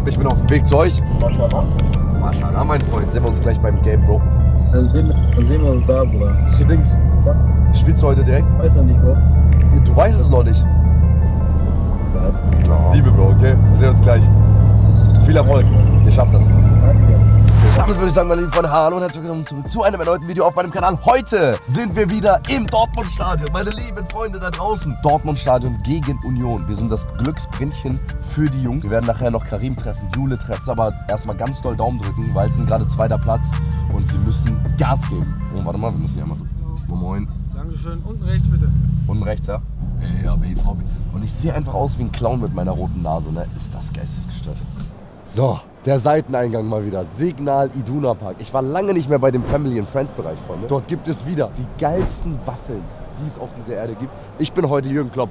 ab? Ich bin auf dem Weg zu euch. Maschallah. Mein Freund. Sehen wir uns gleich beim Game, Bro. Dann sehen, wir, dann sehen wir uns da, Bruder. Du Dings? Spielst du heute direkt? Weiß noch nicht, Bro. Du weißt es noch nicht. Nein. Liebe, Bro, okay? Wir sehen uns gleich. Viel Erfolg. Ihr schafft das. Damit würde ich sagen, meine lieben Freunde, hallo und herzlich willkommen zurück zu einem erneuten Video auf meinem Kanal. Heute sind wir wieder im Dortmund-Stadion, meine lieben Freunde da draußen. Dortmund-Stadion gegen Union. Wir sind das Glücksbrindchen für die Jungs. Wir werden nachher noch Karim treffen, Jule treffen, aber erstmal ganz doll Daumen drücken, weil sie sind gerade zweiter Platz und sie müssen Gas geben. Oh, warte mal, wir müssen hier mal. Oh, moin. Dankeschön. Unten rechts bitte. Unten rechts, ja? Ja, BVB. Und ich sehe einfach aus wie ein Clown mit meiner roten Nase, ne? Ist das geistesgestört. So, der Seiteneingang mal wieder. Signal Iduna Park. Ich war lange nicht mehr bei dem Family and Friends Bereich, Freunde. Dort gibt es wieder die geilsten Waffeln, die es auf dieser Erde gibt. Ich bin heute Jürgen Klopp.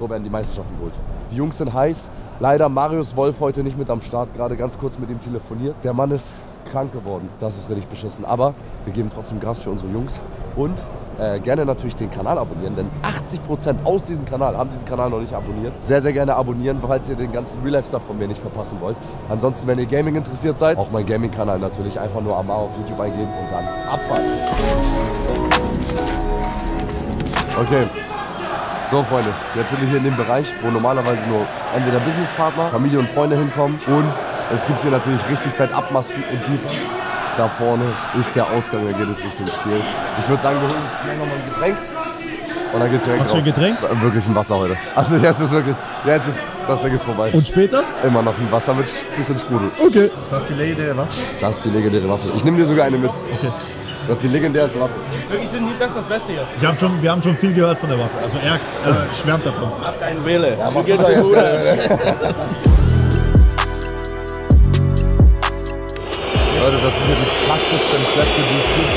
So werden die Meisterschaften geholt. Die Jungs sind heiß. Leider Marius Wolf heute nicht mit am Start. Gerade ganz kurz mit ihm telefoniert. Der Mann ist krank geworden. Das ist richtig beschissen. Aber wir geben trotzdem Gas für unsere Jungs. Und äh, gerne natürlich den Kanal abonnieren, denn 80% aus diesem Kanal haben diesen Kanal noch nicht abonniert. Sehr, sehr gerne abonnieren, falls ihr den ganzen Real-Life-Stuff von mir nicht verpassen wollt. Ansonsten, wenn ihr Gaming interessiert seid, auch mein Gaming-Kanal natürlich einfach nur Amar auf YouTube eingeben und dann abfallen. Okay. So, Freunde, jetzt sind wir hier in dem Bereich, wo normalerweise nur entweder Businesspartner, Familie und Freunde hinkommen und jetzt gibt es hier natürlich richtig fett Abmasten und direkt da vorne ist der Ausgang, da geht es Richtung Spiel. Ich würde sagen, wir holen uns schnell nochmal ein Getränk und dann geht's direkt Was für ein raus. Getränk? Äh, Wirklich ein Wasser heute. Also jetzt ist wirklich, jetzt ist, das Ding ist vorbei. Und später? Immer noch ein Wasser mit bisschen Sprudel. Okay. Ist das die legendäre Waffe? Das ist die legendäre Waffe. Ich nehme dir sogar eine mit. Das ist die legendärste Waffe. Wirklich, sind die, das ist das Beste hier. Wir haben, schon, wir haben schon viel gehört von der Waffe. Also er äh, schwärmt davon. Habt einen Wille. Ja, mach doch jetzt. Leute, das sind hier die krassesten Plätze, die es gibt.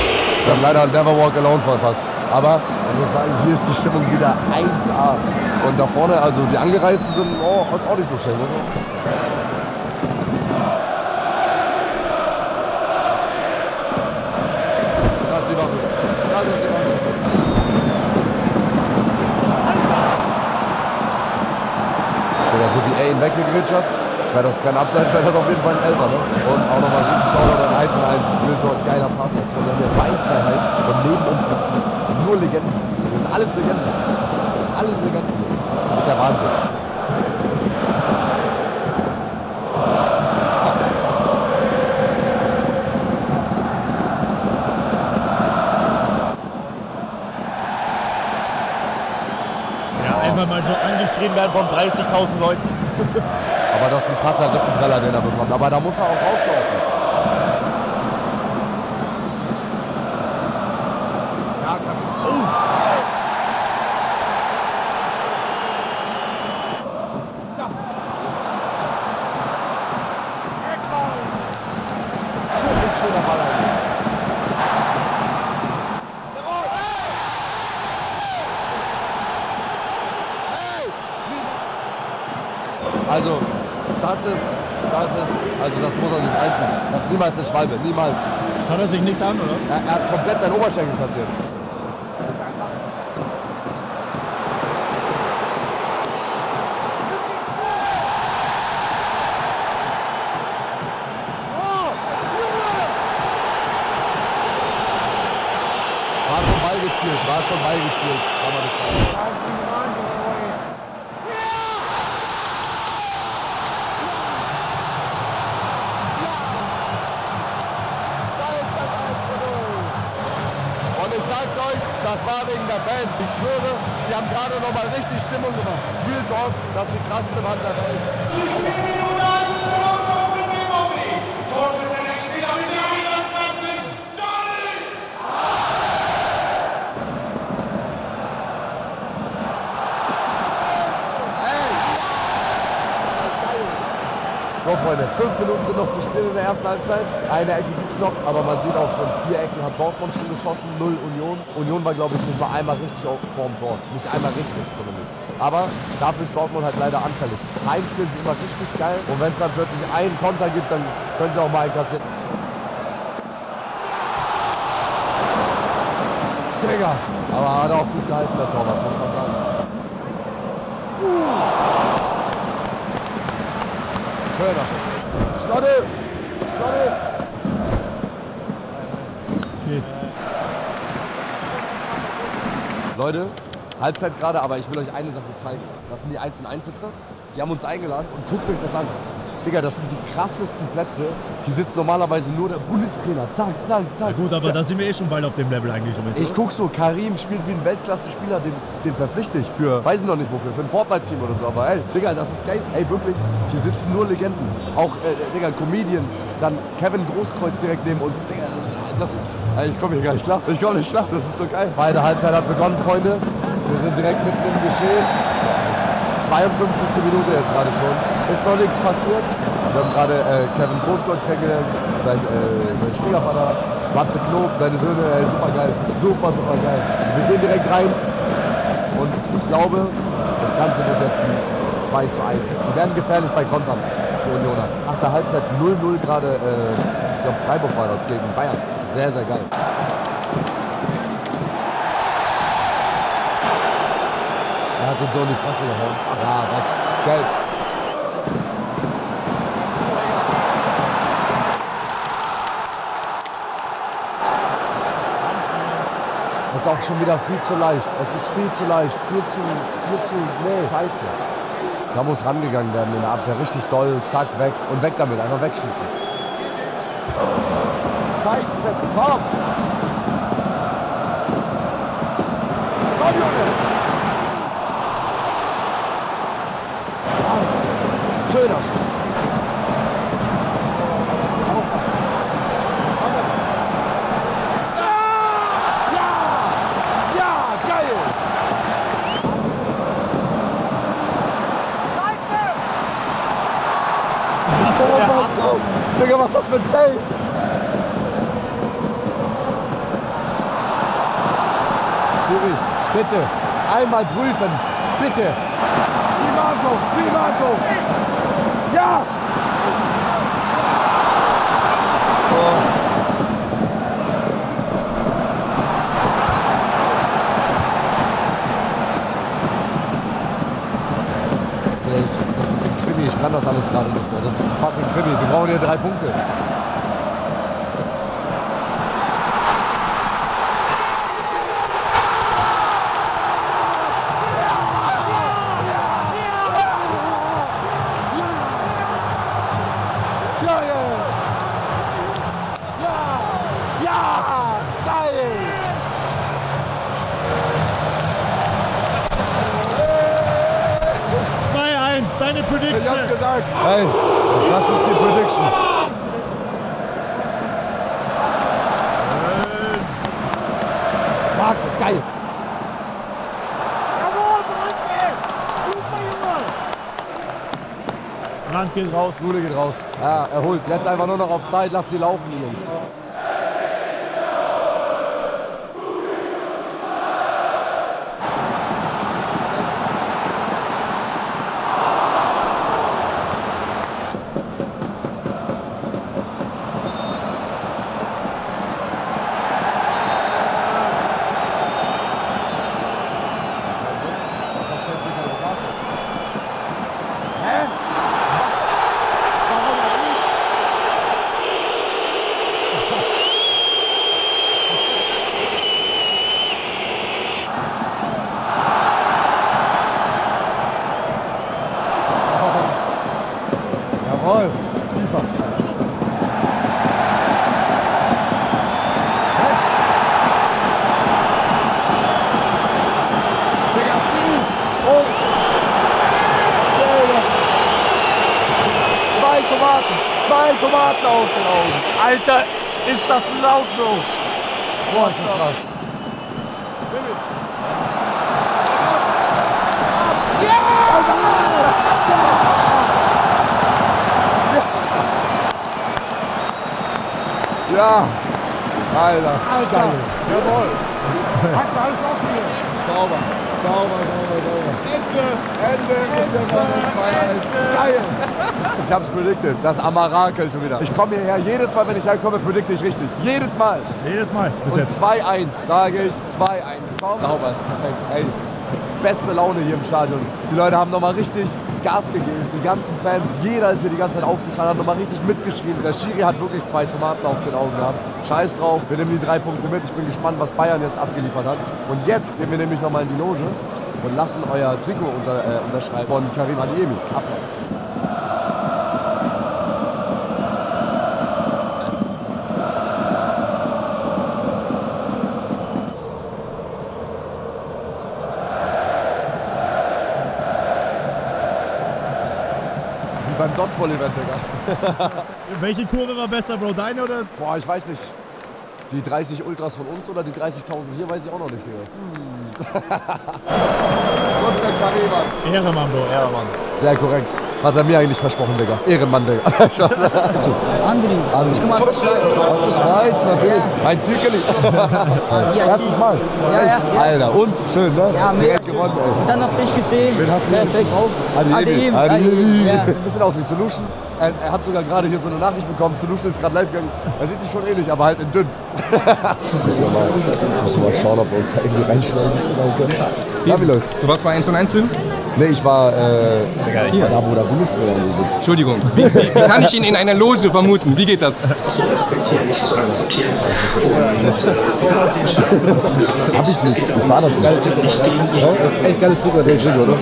Wir haben leider Never Walk Alone verpasst. Aber ich muss sagen, hier ist die Stimmung wieder 1A. Und da vorne, also die Angereisten sind, oh, ist auch nicht so schön. Digga, so wie er ihn weggegritscht hat, wäre das kein Abseits, wäre das auf jeden Fall ein Elfer. Ne? Und auch nochmal ein riesen Shoutout an 1 und 1. Wildtor, geiler Partner. Und wir haben hier Beinfreiheit und neben uns sitzen nur Legenden. Wir sind alles Legenden. Alles Legenden. Das ist der Wahnsinn. Ja, einfach mal so angeschrien werden von 30.000 Leuten. Aber das ist ein krasser Rippenpreller, den er bekommt. Aber da muss er auch rauslaufen. Ja, kann So ein schöner Ball eigentlich. Also, das ist, das ist, also das muss er sich einziehen. Das ist niemals eine Schwalbe, niemals. Schaut er sich nicht an, oder? Er, er hat komplett seinen Oberschenkel kassiert. War schon Ball gespielt, war schon Ball gespielt. Aber wegen Band. Ich schwöre, sie haben gerade noch mal richtig Stimmung gemacht. Real Talk, das ist die krasseste Wand der Welt. So, Freunde, fünf Minuten sind noch zu spielen in der ersten Halbzeit. Eine Ecke gibt es noch, aber man sieht auch schon, vier Ecken hat Dortmund schon geschossen, null Union. Union war, glaube ich, nicht mal einmal richtig auf vorm Tor. Nicht einmal richtig zumindest. Aber dafür ist Dortmund halt leider anfällig. Heim spielen sie immer richtig geil und wenn es dann plötzlich einen Konter gibt, dann können sie auch mal einkassieren. Digga! Aber hat auch gut gehalten, der Torwart, muss man sagen. Schöner. Schlotte! Schlotte! Leute, Halbzeit gerade, aber ich will euch eine Sache zeigen. Das sind die 1 und 1 Sitzer. Die haben uns eingeladen und guckt euch das an. Digga, das sind die krassesten Plätze. Hier sitzt normalerweise nur der Bundestrainer. Zack, zack, zack. Gut, aber da sind wir eh schon bald auf dem Level eigentlich. Um Ich guck so, Karim spielt wie ein Weltklasse-Spieler, den, den verpflichte ich für, weiß ich noch nicht wofür, für ein Fortnite-Team oder so. Aber ey, Digga, das ist geil. Ey, wirklich, hier sitzen nur Legenden. Auch, äh, Digga, Comedian. Dann Kevin Großkreuz direkt neben uns. Digga, das ist, ey, ich komme hier gar nicht klar. Ich komme nicht klar, das ist so geil. Beide Halbzeit hat begonnen, Freunde. Wir sind direkt mitten im Geschehen. 52. Minute jetzt gerade schon. Ist noch nichts passiert. Wir haben gerade äh, Kevin Großkreuz kennengelernt, sein, äh, Schwiegervater, Matze Knob, seine Söhne, ey, super geil. Super, super geil. Wir gehen direkt rein und ich glaube, das Ganze wird jetzt ein 2 zu 1. Die werden gefährlich bei Kontern, die Unioner. Nach der Halbzeit 0-0 gerade, äh, ich glaube Freiburg war das gegen Bayern. Sehr, sehr geil. Hat den so in die Fresse gehauen. Ja, das, geil. Das ist auch schon wieder viel zu leicht. Es ist viel zu leicht. Viel zu, viel zu, nee, scheiße. Da muss rangegangen werden in der Abwehr. Richtig doll, zack, weg. Und weg damit, einfach wegschießen. Zeichen setzen, komm! Komm, Junge! Geil! Oh, Digga, was ist das für ein Safe? Schiri, bitte, einmal prüfen, bitte. Simarco, Simarco. Ja! Das ist ein Krimi, ich kann das alles gerade nicht mehr. Das ist ein fucking Krimi. Wir brauchen hier drei Punkte. Geil. Brand geht raus. Lule geht raus. Ja, er holt. Jetzt einfach nur noch auf Zeit. Lass die laufen, die Jungs. Jawohl. Tiefer. Digga, Schiri. Oh. Digga. Zwei Tomaten. Zwei Tomaten auf den Augen. Alter, ist das laut, Bro. Boah, ist das krass. Ja. Alter. Alter. Jawohl. Mal alles auf hier. Sauber. Sauber, sauber, sauber. Ende. Ende. Ende. Geil. Ich hab's predicted. Das Amarakel schon wieder. Ich komme hierher. Jedes Mal, wenn ich herkomme, predikte ich richtig. Jedes Mal. Jedes Mal. Bis Und jetzt. 2-1, sage ich. 2-1. Komm. Sauber ist perfekt. Ey, beste Laune hier im Stadion. Die Leute haben nochmal richtig Gas gegeben. Die ganzen Fans, jeder ist hier die ganze Zeit aufgestanden, hat nochmal richtig mitgeschrieben. Der Schiri hat wirklich zwei Tomaten auf den Augen gehabt. Scheiß drauf, wir nehmen die drei Punkte mit. Ich bin gespannt, was Bayern jetzt abgeliefert hat. Und jetzt gehen wir nämlich nochmal in die Loge und lassen euer Trikot unter, äh, unterschreiben von Karim Adiemi. Abfahrt. Dodgeball-Event, Digga. Welche Kurve war besser, Bro? Deine oder? Boah, ich weiß nicht. Die 30 Ultras von uns oder die 30.000 hier, weiß ich auch noch nicht, Digga. Der Karim. Ehrenmann, Bro, Ehrenmann. Sehr korrekt. Hat er mir eigentlich versprochen, Digga. Ehrenmann, Digga. also, Andri, ich komme aus der Schweiz. aus der Schweiz, natürlich. Mein Zirkeli. Erstes Mal. Ja, ja, ja. Alter, und? Schön, ne? Ja, mega Direkt gewonnen, ey. Dann noch dich gesehen. Wen hast du hier Perfekt. drauf? Adeyemi. Adeyemi. Adeyemi, ja. Sieht ein bisschen aus wie Solution. Er, er hat sogar gerade hier so eine Nachricht bekommen. Solution ist gerade live gegangen. Er sieht dich schon ähnlich, aber halt in dünn. ich muss mal schauen, ob wir uns da irgendwie reinschneiden können. Ja, wie läuft's? Du warst bei 1 und 1 drüben? Nee, ich war, äh, ich war da, wo der Bundestrainer sitzt. Entschuldigung. Wie, wie, wie kann ich ihn in einer Loge vermuten? Wie geht das? Hab ich nicht. Ich war das nicht. Ja? Echt geiles Trikot, der ist Trikot, oder?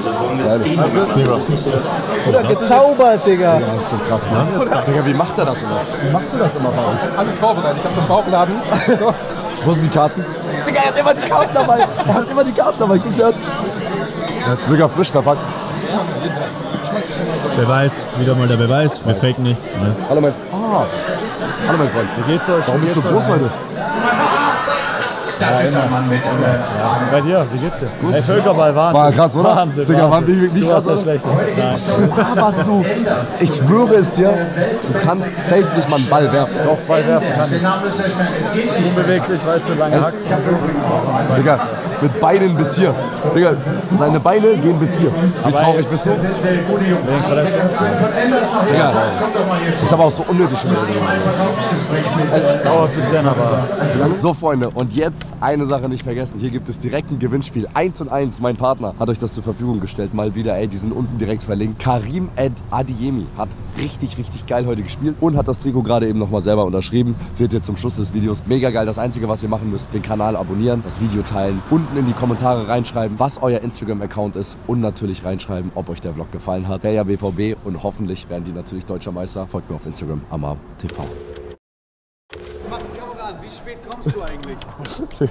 Oder gezaubert, Digga. Das ist so krass, ne? Digga, wie macht er das immer? Wie machst du das immer, Fabi? Alles vorbereitet. Ich habe das Bauchladen. So. Wo sind die Karten? Digga, er hat immer die Karten dabei. Er hat immer die Karten dabei. Guck her. Er hat sogar frisch verpackt. Beweis, wieder mal der Beweis. Wir faken nichts. Ne? Hallo mein, ah. Hallo mein Freund. Wie geht's euch? Warum bist du geht's groß euch? heute? Bei dir, wie geht's dir? Ey, Völkerball, Wahnsinn. War krass, oder? Wahnsinn, Digga, war Wahnsinn. nicht, krass, oder? ja schlecht. Nein. laberst du? Ich schwöre es dir, du kannst safe nicht mal einen Ball werfen. Doch, Ball werfen kann ich. Unbeweglich, weißt du, lange Haxen. Digga, mit Beinen bis hier. Digga, seine Beine gehen bis hier. Wie traurig bist du? Digga, ist aber auch so unnötig. Dauert ein bisschen, aber So, Freunde, und jetzt eine Sache nicht vergessen. Hier gibt es direkt ein Gewinnspiel. 1 und 1, mein Partner hat euch das zur Verfügung gestellt. Mal wieder, ey, die sind unten direkt verlinkt. Karim Ed Adiemi hat richtig, richtig geil heute gespielt und hat das Trikot gerade eben nochmal selber unterschrieben. Seht ihr zum Schluss des Videos. Mega geil. Das Einzige, was ihr machen müsst, den Kanal abonnieren, das Video teilen, unten in die Kommentare reinschreiben, was euer Instagram-Account ist und natürlich reinschreiben, ob euch der Vlog gefallen hat. Der ja BVB und hoffentlich werden die natürlich deutscher Meister. Folgt mir auf Instagram, Amar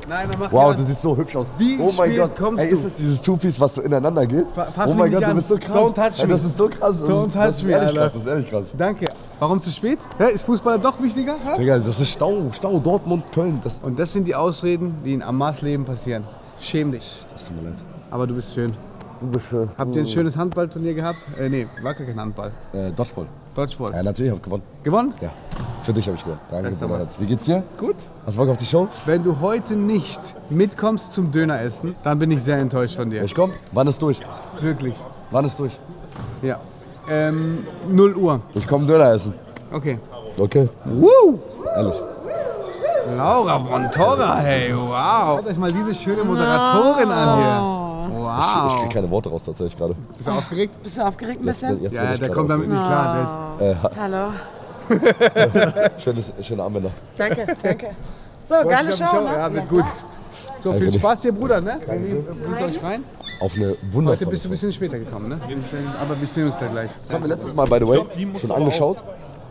Nein, dann mach Wow, du siehst so hübsch aus. Wie oh mein spät Gott, kommst Ey, du? ist es dieses Two-Piece, was so ineinander geht? Fa- fass oh mein Gott, an. du bist so krass. Don't touch Ey, me. das ist so krass. Das Don't ist, das touch ist me, Alter. krass, das ist ehrlich krass. Danke. Warum zu spät? Hä? Ist Fußball doch wichtiger? Hä? Digga, das ist Stau, Stau, Dortmund, Köln. Das, Und das sind die Ausreden, die in Ammars Leben passieren. Schäm dich. das tut mir leid. Aber du bist schön. Du bist schön. Habt ihr ein schönes Handballturnier gehabt? Äh, nee, war gar kein Handball. Äh, Dodgeball. Dodgeball. Ja, natürlich, hab gewonnen. Gewonnen? Ja, für dich habe ich gewonnen. Danke, Bruder. Herz. Wie geht's dir? Gut. Hast du Bock auf die Show? Wenn du heute nicht mitkommst zum Döner essen, dann bin ich sehr enttäuscht von dir. Ich komm. Wann ist durch? Wirklich. Wann ist durch? Ja. Ähm, 0 Uhr. Ich komm Döner essen. Okay. Okay. Woo! Ehrlich. Laura von Torra, hey, wow. Schaut euch mal diese schöne Moderatorin an hier. Ich, ich Wow. krieg keine Worte raus tatsächlich gerade. Bist du aufgeregt? Bist du aufgeregt ein bisschen? jetzt Ja, ich der kommt damit nicht klar. Der ist, Äh, ha- Hallo. schönes, schöner Anwender. Danke, danke. So, geile Show, ne? Ja, wird gut. So, viel. Spaß dir, Bruder, ne? Bringt euch rein. Auf eine Heute wundervolle bist du ein bisschen später gekommen, ne? Aber wir sehen uns da gleich. Das haben wir letztes Mal, by the way, schon angeschaut.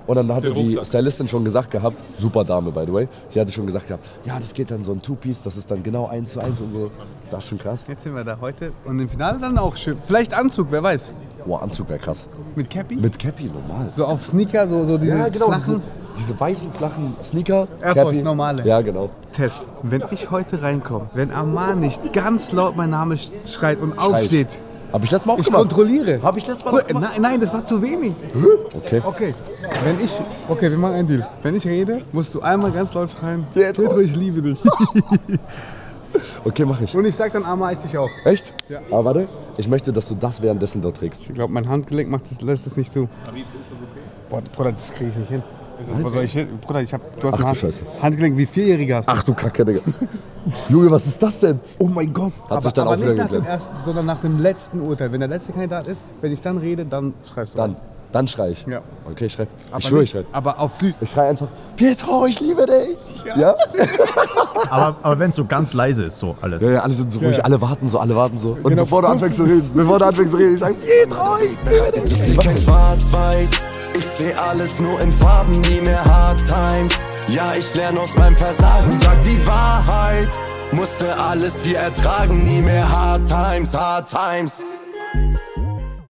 Und dann hatte die Stylistin schon gesagt gehabt, super Dame, by the way, sie hatte schon gesagt gehabt, ja, das geht dann so ein Two-Piece, das ist dann genau eins zu eins und so. Das ist schon krass. Jetzt sind wir da heute. Und im Finale dann auch schön. Vielleicht Anzug, wer weiß. Boah, Anzug wäre krass. Mit Cappy? Mit Cappy, normal. So auf Sneaker, so, so diese ja, genau, diese, flachen diese weißen, flachen Sneaker. Air Force, normale. Ja, genau. Test. Wenn ich heute reinkomme, wenn Amar nicht ganz laut mein Name sch- schreit und aufsteht, Hab ich letztes Mal auch ich gemacht. kontrolliere. Hab ich letztes Mal Cool, gemacht? Nein, nein, das war zu wenig. Okay. Okay. Wenn ich, okay, wir machen einen Deal. Wenn ich rede, musst du einmal ganz laut schreien, Jetzt. Pedro, ich liebe dich. Okay, mach ich. Und ich sag dann Amar, ich dich auch. Echt? Ja. Aber warte, ich möchte, dass du das währenddessen dort trägst. Ich glaube, mein Handgelenk macht das, lässt es nicht zu. Boah, Bruder, das kriege ich nicht hin. Wo soll ich hin? Bruder, ich hab, du hast Ach ein du Hand, Scheiße. Handgelenk wie Vierjähriger hast du. Ach du Kacke, Digga. Junge, was ist das denn? Oh mein Gott. Hat sich dann aber auch wieder nicht nach dem ersten, sondern nach dem letzten Urteil. Wenn der letzte Kandidat ist, wenn ich dann rede, dann schreibst du. Dann, dann schrei ich. Ja. Okay, ich schrei. aber Ich schwöre, ich schrei. Aber auf Süd. Ich schrei einfach, Pietro, ich liebe dich. Ja? Aber, aber wenn es so ganz leise ist, so alles. Ja, ja, alle sind so ruhig, alle warten so, alle warten so. Und Genau. bevor du anfängst zu reden, bevor du anfängst zu reden, ich sag, Pietro, ich liebe dich. Schwarz-Weiß, ich seh alles nur in Farben, nie mehr Hard Times. Ja, ich lerne aus meinem Versagen, sag die Wahrheit. Musste alles hier ertragen, nie mehr Hard Times, Hard Times.